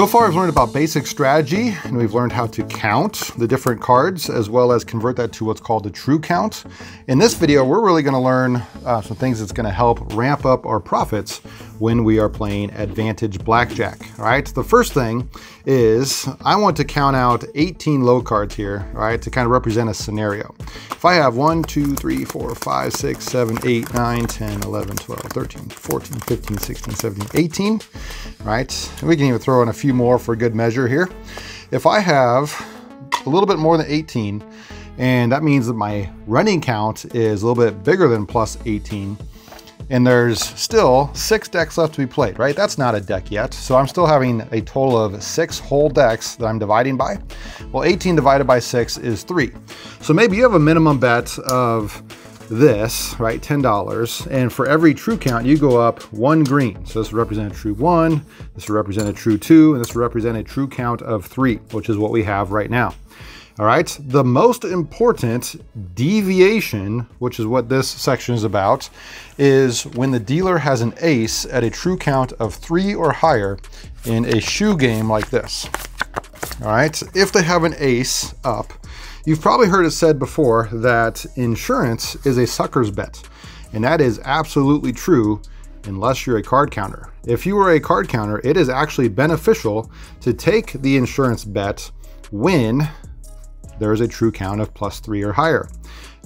So far, I've learned about basic strategy and we've learned how to count the different cards as well as convert that to what's called the true count. In this video, we're really gonna learn uh, some things that's gonna help ramp up our profits when we are playing advantage blackjack, all right? The first thing is I want to count out 18 low cards here, right, to kind of represent a scenario. If I have 1, 2, 3, 4, 5, 6, 7, 8, 9, 10, 11, 12, 13, 14, 15, 16, 17, 18, right? We can even throw in a few more for good measure here. If I have a little bit more than 18, and that means that my running count is a little bit bigger than plus 18, and there's still six decks left to be played, right? That's not a deck yet. So I'm still having a total of six whole decks that I'm dividing by. Well, 18 divided by six is three. So maybe you have a minimum bet of this, right, $10. And for every true count, you go up one green. So this will represent a true one, this will represent a true two, and this will represent a true count of three, which is what we have right now. All right, the most important deviation, which is what this section is about, is when the dealer has an ace at a true count of three or higher in a shoe game like this. All right, if they have an ace up, you've probably heard it said before that insurance is a sucker's bet. And that is absolutely true unless you're a card counter. If you are a card counter, it is actually beneficial to take the insurance bet when there is a true count of plus three or higher.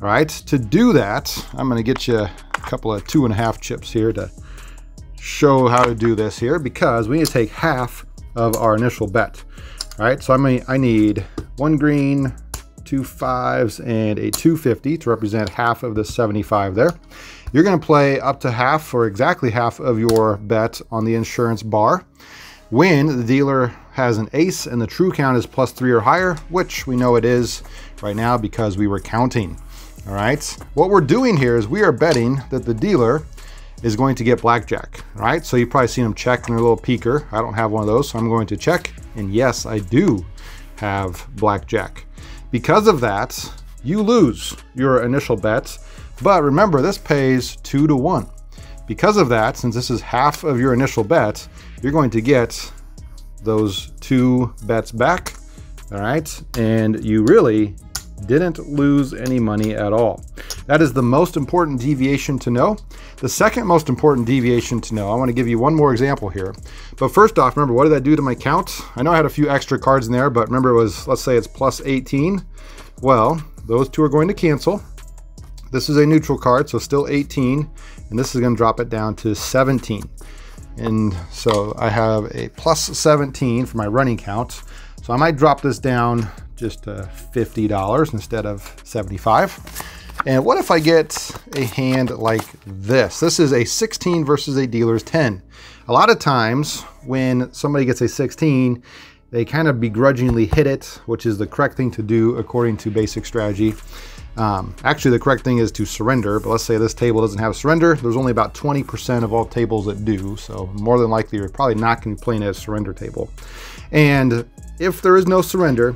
All right, to do that, I'm gonna get you a couple of two and a half chips here to show how to do this here because we need to take half of our initial bet. All right, so I mean, I need one green, two fives, and a 250 to represent half of the 75 there. You're gonna play up to half or exactly half of your bet on the insurance bar. When the dealer has an ace and the true count is plus three or higher, which we know it is right now because we were counting. All right, what we're doing here is we are betting that the dealer is going to get blackjack, all right? So you've probably seen them check in their little peeker. I don't have one of those, so I'm going to check. And yes, I do have blackjack. Because of that, you lose your initial bet. But remember, this pays two to one. Because of that, since this is half of your initial bet, you're going to get those two bets back. All right. And you really didn't lose any money at all. That is the most important deviation to know. The second most important deviation to know, I want to give you one more example here. But first off, remember, what did that do to my count? I know I had a few extra cards in there, but remember it was, let's say it's plus 18. Well, those two are going to cancel. This is a neutral card, so still 18, and this is going to drop it down to 17. And so I have a plus 17 for my running count. So I might drop this down just to $50 instead of 75. And what if I get a hand like this? This is a 16 versus a dealer's 10. A lot of times when somebody gets a 16, they kind of begrudgingly hit it, which is the correct thing to do according to basic strategy. Um, actually, the correct thing is to surrender, but let's say this table doesn't have surrender. There's only about 20% of all tables that do, so more than likely you're probably not going to be playing a surrender table. And if there is no surrender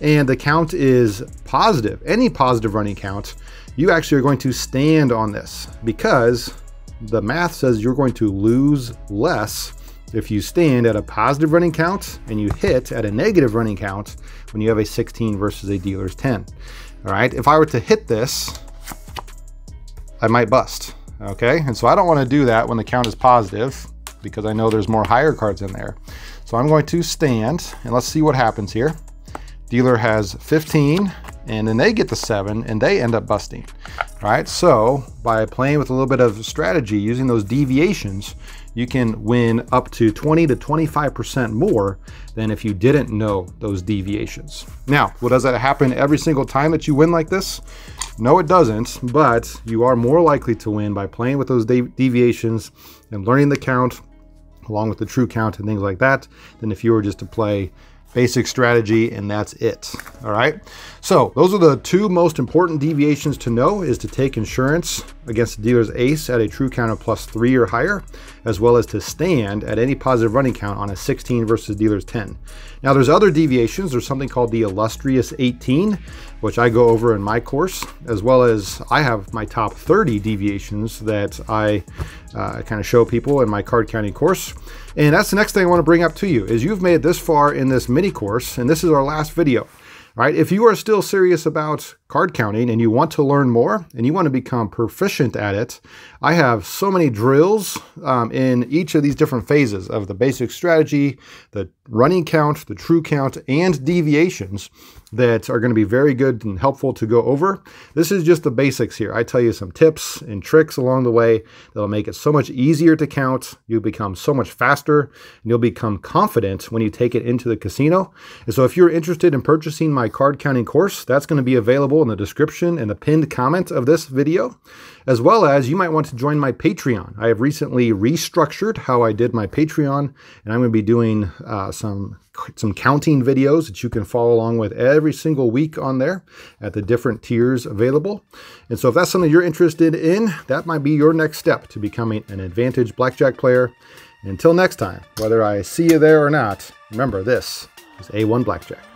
and the count is positive, any positive running count, you actually are going to stand on this because the math says you're going to lose less if you stand at a positive running count and you hit at a negative running count when you have a 16 versus a dealer's 10. All right, if I were to hit this, I might bust, okay? And so I don't wanna do that when the count is positive because I know there's more higher cards in there. So I'm going to stand and let's see what happens here. Dealer has 15 and then they get the seven and they end up busting. All right, so by playing with a little bit of strategy, using those deviations, you can win up to 20 to 25% more than if you didn't know those deviations. Now, well, does that happen every single time that you win like this? No, it doesn't, but you are more likely to win by playing with those deviations and learning the count along with the true count and things like that than if you were just to play basic strategy, and that's it. All right. So those are the two most important deviations to know is to take insurance against the dealer's ace at a true count of plus three or higher, as well as to stand at any positive running count on a 16 versus dealer's 10. Now there's other deviations. There's something called the illustrious 18, which I go over in my course, as well as I have my top 30 deviations that I uh, kind of show people in my card counting course. And that's the next thing I want to bring up to you is you've made this far in this mini course, and this is our last video. Right? If you are still serious about card counting and you want to learn more and you want to become proficient at it, I have so many drills um, in each of these different phases of the basic strategy, the running count, the true count, and deviations that are going to be very good and helpful to go over. This is just the basics here. I tell you some tips and tricks along the way that'll make it so much easier to count. You'll become so much faster and you'll become confident when you take it into the casino. And so if you're interested in purchasing my card counting course, that's going to be available in the description and the pinned comment of this video, as well as you might want to join my Patreon. I have recently restructured how I did my Patreon, and I'm going to be doing uh, some some counting videos that you can follow along with every single week on there at the different tiers available. And so if that's something you're interested in, that might be your next step to becoming an advantage blackjack player. until next time, whether I see you there or not, remember this is A1 Blackjack.